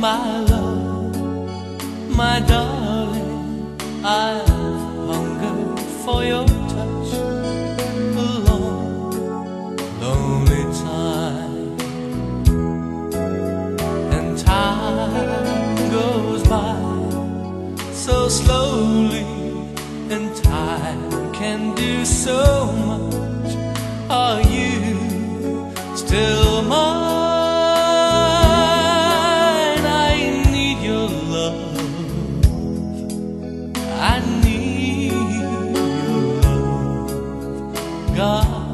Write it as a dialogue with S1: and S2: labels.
S1: my love, my darling, I've hungered for your touch a long, lonely time. And time goes by so slowly, and time can do so much. Are you still my? God.